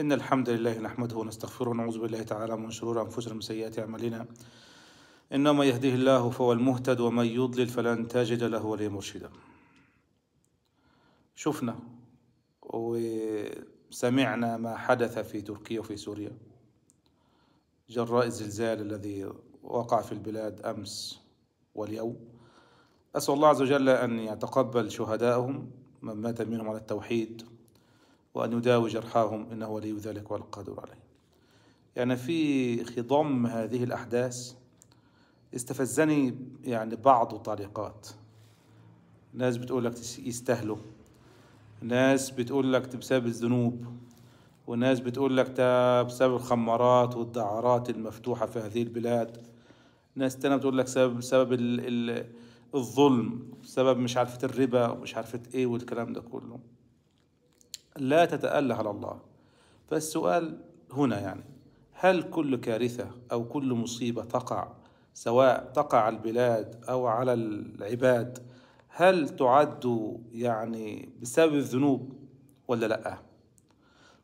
إن الحمد لله نحمده ونستغفره ونعوذ بالله تعالى من شرور أنفسنا ومن سيئات أعمالنا. إنه من يهده الله فهو المهتد ومن يضلل فلن تجد له وليا مرشدا. شفنا وسمعنا ما حدث في تركيا وفي سوريا. جراء الزلزال الذي وقع في البلاد أمس واليوم. أسأل الله عز وجل أن يتقبل شهداءهم من مات منهم على التوحيد. وأن يداوي جرحاهم إنه ولي ذلك والقادر عليه. يعني في خضم هذه الأحداث استفزني يعني بعض الطريقات ناس بتقول لك يستاهلوا. ناس بتقول لك بسبب الذنوب. وناس بتقول لك بسبب الخمارات والدعارات المفتوحة في هذه البلاد. ناس تانية بتقول لك سبب سبب ال ال الظلم سبب مش عارفة الربا ومش عارفة إيه والكلام ده كله. لا تتأله على الله. فالسؤال هنا يعني هل كل كارثة أو كل مصيبة تقع سواء تقع على البلاد أو على العباد هل تعد يعني بسبب الذنوب ولا لأ؟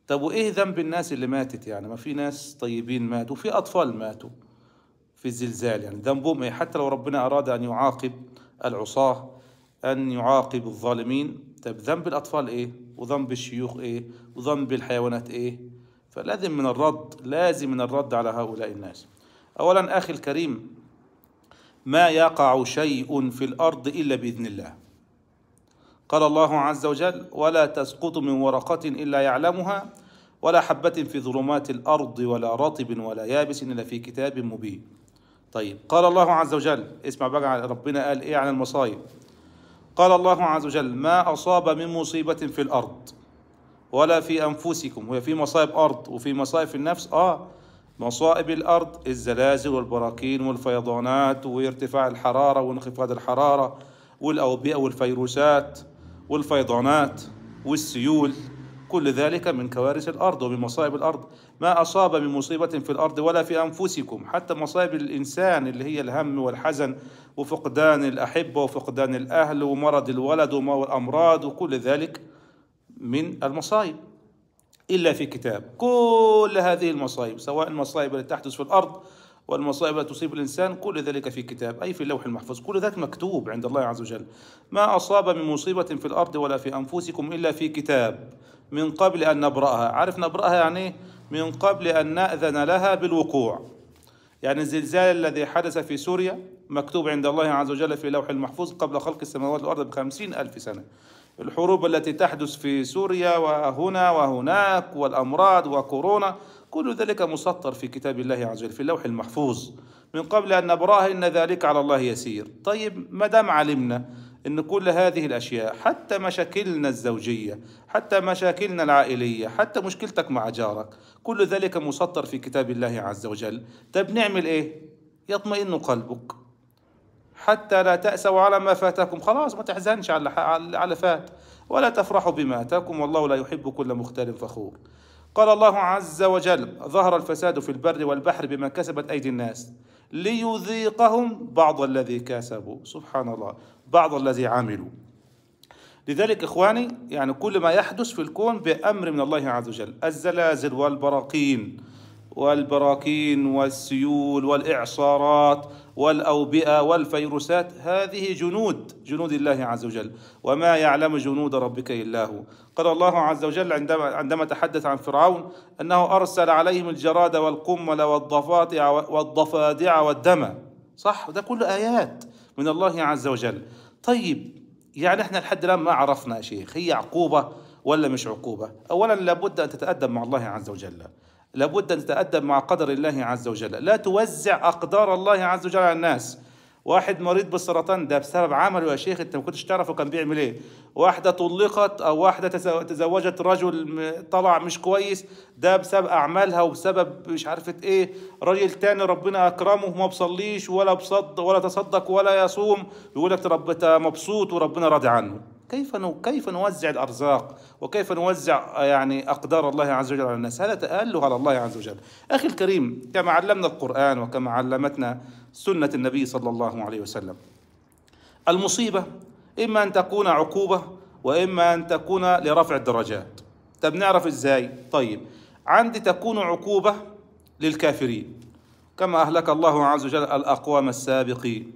طب وإيه ذنب الناس اللي ماتت يعني؟ ما في ناس طيبين ماتوا وفي أطفال ماتوا في الزلزال يعني. ذنبهم إيه؟ حتى لو ربنا أراد أن يعاقب العصاة أن يعاقب الظالمين طب ذنب الأطفال إيه؟ وذنب الشيوخ إيه؟ وذنب الحيوانات إيه؟ فلازم من الرد لازم من الرد على هؤلاء الناس. أولا أخي الكريم ما يقع شيء في الأرض إلا بإذن الله. قال الله عز وجل ولا تسقط من ورقة إلا يعلمها ولا حبة في ظلمات الأرض ولا رطب ولا يابس إلا في كتاب مبين. طيب قال الله عز وجل اسمع بقى ربنا قال إيه عن المصايب؟ قال الله عز وجل ما أصاب من مصيبة في الأرض ولا في أنفسكم وهي في مصائب أرض وفي مصائب النفس. آه مصائب الأرض الزلازل والبراكين والفيضانات وارتفاع الحرارة وانخفاض الحرارة والأوبئة والفيروسات والفيضانات والسيول. كل ذلك من كوارث الأرض ومن مصائب الأرض. ما أصاب من مصيبة في الأرض ولا في أنفسكم حتى مصائب الإنسان اللي هي الهم والحزن وفقدان الأحبة وفقدان الأهل ومرض الولد والأمراض وكل ذلك من المصائب إلا في كتاب. كل هذه المصائب سواء المصائب التي تحدث في الأرض والمصائب التي تصيب الإنسان كل ذلك في كتاب أي في اللوح المحفوظ. كل ذلك مكتوب عند الله عز وجل. ما أصاب من مصيبة في الأرض ولا في أنفسكم إلا في كتاب. من قبل أن نبرأها. عارف نبرأها يعني من قبل أن نأذن لها بالوقوع. يعني الزلزال الذي حدث في سوريا مكتوب عند الله عز وجل في لوح المحفوظ قبل خلق السماوات والأرض بخمسين ألف سنة. الحروب التي تحدث في سوريا وهنا وهناك والأمراض وكورونا كل ذلك مسطر في كتاب الله عز وجل في اللوح المحفوظ. من قبل أن نبراه إن ذلك على الله يسير. طيب ما دام علمنا إن كل هذه الأشياء حتى مشاكلنا الزوجية حتى مشاكلنا العائلية حتى مشكلتك مع جارك كل ذلك مسطر في كتاب الله عز وجل. طيب نعمل إيه؟ يطمئن قلبك. حتى لا تأسوا على ما فاتكم. خلاص ما تحزنش على على فات. ولا تفرحوا بما آتاكم. والله لا يحب كل مختال فخور. قال الله عز وجل ظهر الفساد في البر والبحر بما كسبت أيدي الناس. ليذيقهم بعض الذي كسبوا. سبحان الله. بعض الذي عملوا. لذلك إخواني يعني كل ما يحدث في الكون بأمر من الله عز وجل. الزلازل والبراكين والبراكين والسيول والإعصارات. والأوبئة والفيروسات هذه جنود جنود الله عز وجل. وما يعلم جنود ربك إلا هو. قال الله عز وجل عندما عندما تحدث عن فرعون أنه أرسل عليهم الجراد والقمل والضفادع والضفادع والدم. صح؟ ده كله آيات من الله عز وجل. طيب يعني إحنا لحد الآن ما عرفنا يا شيخ هي عقوبة ولا مش عقوبة؟ اولا لابد أن تتأدب مع الله عز وجل. لابد أن تتأدب مع قدر الله عز وجل. لا توزع أقدار الله عز وجل على الناس. واحد مريض بالسرطان ده بسبب عمله يا شيخ أنت ما كنتش تعرفه كان بيعمل إيه. واحدة طلقت أو واحدة تزوجت رجل طلع مش كويس ده بسبب أعمالها وبسبب مش عارفة إيه. راجل تاني ربنا أكرمه ما بصليش ولا بصد ولا تصدق ولا يصوم. يقول لك مبسوط وربنا راضي عنه. كيف كيف نوزع الأرزاق؟ وكيف نوزع يعني أقدار الله عز وجل على الناس؟ هذا تاله على الله عز وجل. أخي الكريم كما علمنا القرآن وكما علمتنا سنة النبي صلى الله عليه وسلم المصيبة إما أن تكون عقوبة وإما أن تكون لرفع الدرجات. طب نعرف إزاي؟ طيب عندي تكون عقوبة للكافرين. كما أهلك الله عز وجل الأقوام السابقين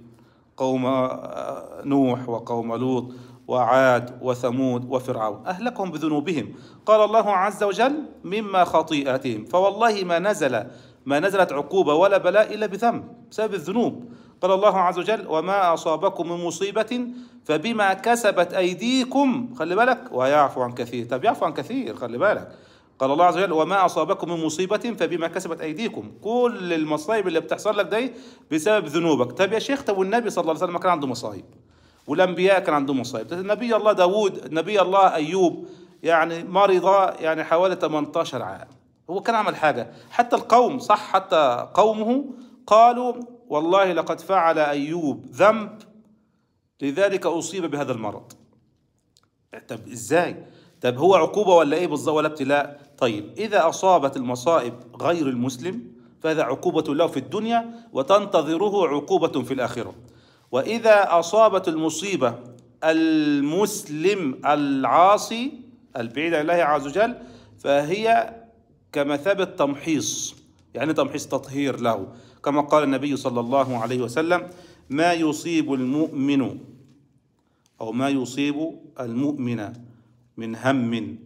قوم آه، نوح وقوم لوط وعاد وثمود وفرعون. أهلكهم بذنوبهم. قال الله عز وجل مما خطيئاتهم فوالله ما نزل ما نزلت عقوبة ولا بلاء إلا بذنب بسبب الذنوب. قال الله عز وجل وما أصابكم من مصيبة فبما كسبت أيديكم. خلي بالك. ويعفو عن كثير. طب يعفو عن كثير خلي بالك. قال الله عز وجل وما أصابكم من مصيبة فبما كسبت أيديكم. كل المصايب اللي بتحصل لك دي بسبب ذنوبك. طب يا شيخ طب والنبي صلى الله عليه وسلم كان عنده مصايب؟ والأنبياء كان عندهم مصايب نبي الله داود نبي الله أيوب يعني مرض يعني حوالي 18 عام. هو كان عمل حاجة. حتى القوم صح؟ حتى قومه قالوا والله لقد فعل أيوب ذنب لذلك أصيب بهذا المرض. طب إزاي؟ طب هو عقوبة ولا إيه بالظبط ولا ابتلاء؟ طيب إذا أصابت المصائب غير المسلم فهذا عقوبة له في الدنيا وتنتظره عقوبة في الآخرة. وإذا أصابت المصيبة المسلم العاصي البعيد عن الله عز وجل فهي كمثابة تمحيص يعني تمحيص تطهير له. كما قال النبي صلى الله عليه وسلم ما يصيب المؤمن أو ما يصيب المؤمن من هم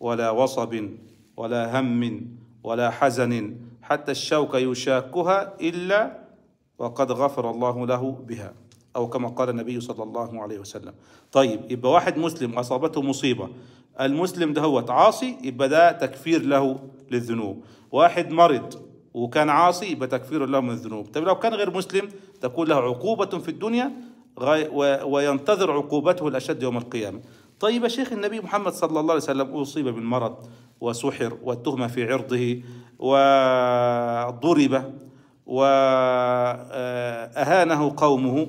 ولا وصب ولا هم ولا حزن حتى الشوك يشاكها إلا وقد غفر الله له بها. أو كما قال النبي صلى الله عليه وسلم. طيب يبقى واحد مسلم أصابته مصيبة المسلم ده هو عاصي يبقى ده تكفير له للذنوب. واحد مرض وكان عاصي يبقى تكفير له من الذنوب. طيب لو كان غير مسلم تكون له عقوبة في الدنيا وينتظر عقوبته الأشد يوم القيامة. طيب يا شيخ النبي محمد صلى الله عليه وسلم أصيب بالمرض وسحر والتهمة في عرضه وضرب وأهانه قومه.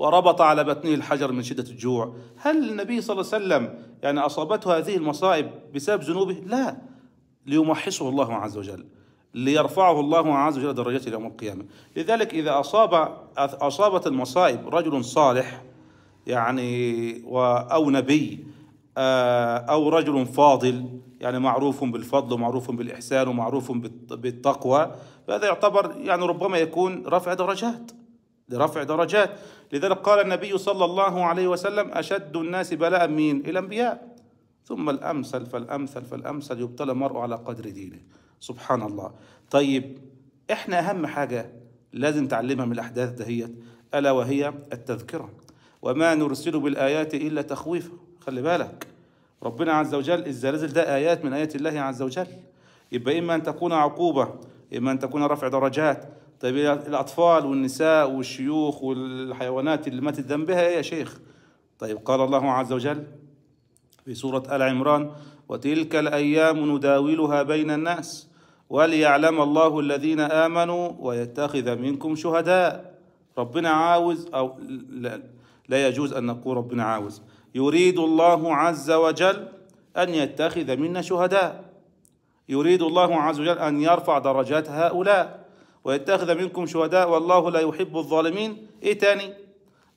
وربط على بطنه الحجر من شدة الجوع. هل النبي صلى الله عليه وسلم يعني أصابته هذه المصائب بسبب ذنوبه؟ لا. ليمحصه الله عز وجل. ليرفعه الله عز وجل درجته يوم القيامة. لذلك إذا أصاب أصابت المصائب رجل صالح يعني أو نبي أو رجل فاضل يعني معروف بالفضل ومعروف بالإحسان ومعروف بالتقوى فهذا يعتبر يعني ربما يكون رفع درجات. لرفع درجات. لذلك قال النبي صلى الله عليه وسلم أشد الناس بلاء مين الأنبياء. ثم الأمثل فالأمثل فالأمثل يبتلى المرء على قدر دينه. سبحان الله. طيب إحنا أهم حاجة لازم تعلمها من الأحداث دهيت ألا وهي التذكرة. وما نرسل بالآيات إلا تخويفا. خلي بالك. ربنا عز وجل الزلازل ده آيات من آيات الله عز وجل يبقى إما أن تكون عقوبة إما أن تكون رفع درجات طيب الأطفال والنساء والشيوخ والحيوانات اللي ماتت ذنبها إيه يا شيخ. طيب قال الله عز وجل في سورة آل عمران وتلك الأيام نداولها بين الناس وليعلم الله الذين آمنوا ويتخذ منكم شهداء. ربنا عاوز أو لا, لا يجوز أن نقول ربنا عاوز. يريد الله عز وجل أن يتخذ منا شهداء. يريد الله عز وجل أن يرفع درجات هؤلاء. ويتخذ منكم شهداء والله لا يحب الظالمين. إيه تاني؟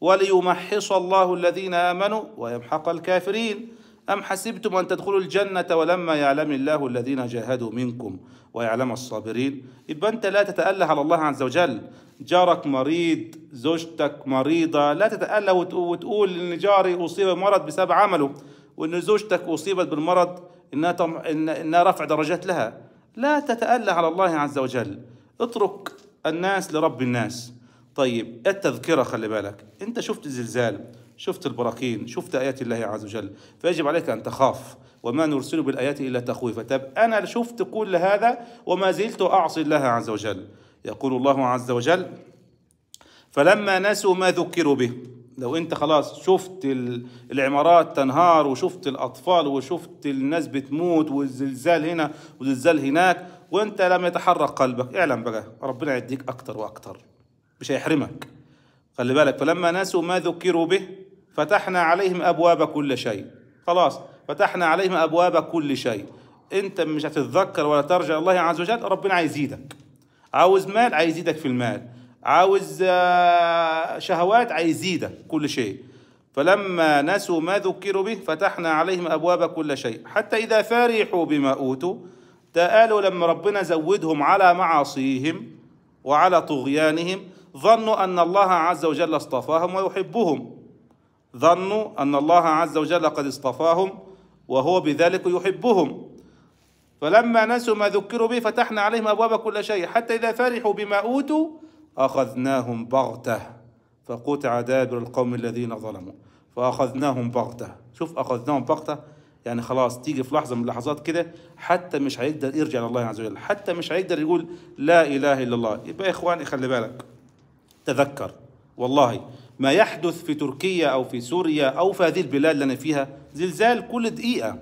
وليمحص الله الذين آمنوا ويمحق الكافرين. أم حسبتم أن تدخلوا الجنة ولما يعلم الله الذين جاهدوا منكم ويعلم الصابرين؟ يبقى أنت لا تتأله على الله عز وجل. جارك مريض زوجتك مريضة لا تتأله وتقول إن جاري أصيب بمرض بسبب عمله وإن زوجتك أصيبت بالمرض إنها, تم... إنها رفع درجات لها. لا تتأله على الله عز وجل. اترك الناس لرب الناس. طيب التذكرة خلي بالك. انت شفت الزلزال شفت البراكين شفت آيات الله عز وجل. فيجب عليك أن تخاف وما نرسل بالآيات إلا تخويفا. طب أنا شفت كل هذا وما زلت أعصي الله عز وجل. يقول الله عز وجل فلما نسوا ما ذكروا به. لو انت خلاص شفت العمارات تنهار وشفت الأطفال وشفت الناس بتموت والزلزال هنا والزلزال هناك وانت لم يتحرك قلبك. اعلم بقى ربنا يديك أكتر وأكتر. مش هيحرمك. خلي بالك فلما نسوا ما ذكروا به فتحنا عليهم أبواب كل شيء. خلاص فتحنا عليهم أبواب كل شيء. انت مش هتتذكر ولا ترجع الله عز وجل ربنا عايزيدك عاوز مال عايزيدك في المال. عاوز آه، شهوات عايزيدك كل شيء. فلما نسوا ما ذكروا به فتحنا عليهم أبواب كل شيء. حتى إذا فرحوا بما أوتوا ده قالوا لما ربنا زودهم على معاصيهم وعلى طغيانهم ظنوا أن الله عز وجل اصطفاهم ويحبهم. ظنوا أن الله عز وجل قد اصطفاهم وهو بذلك يحبهم. فلما نسوا ما ذكروا به فتحنا عليهم أبواب كل شيء. حتى إذا فرحوا بما أوتوا أخذناهم بغتة. فقطع دابر القوم الذين ظلموا. فأخذناهم بغتة. شوف أخذناهم بغتة. يعني خلاص تيجي في لحظة من اللحظات كده حتى مش هيقدر يرجع لله عز وجل حتى مش هيقدر يقول لا إله إلا الله. يبقى يا إخواني خلي بالك تذكر. والله ما يحدث في تركيا أو في سوريا أو في هذه البلاد اللي أنا فيها زلزال كل دقيقة.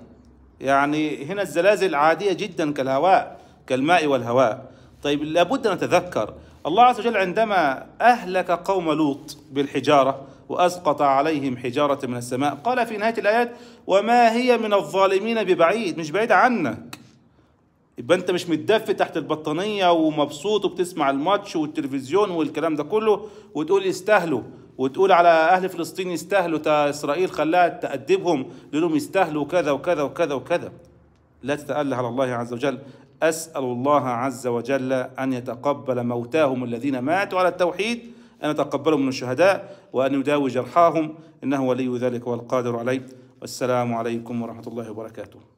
يعني هنا الزلازل عادية جدا كالهواء كالماء والهواء. طيب لابد أن نتذكر الله عز وجل عندما أهلك قوم لوط بالحجارة وأسقط عليهم حجارة من السماء قال في نهاية الآيات وما هي من الظالمين ببعيد مش بعيد عنك. يبقى أنت مش متدفي تحت البطانية ومبسوط وبتسمع الماتش والتلفزيون والكلام ده كله وتقول يستاهلوا وتقول على أهل فلسطين يستاهلوا تا إسرائيل خلاها تأدبهم لهم يستاهلوا كذا وكذا وكذا وكذا. لا تتأله على الله عز وجل. أسأل الله عز وجل أن يتقبل موتاهم الذين ماتوا على التوحيد أن يتقبلهم من الشهداء وأن يداوي جرحاهم. إنه ولي ذلك والقادر عليه. والسلام عليكم ورحمة الله وبركاته.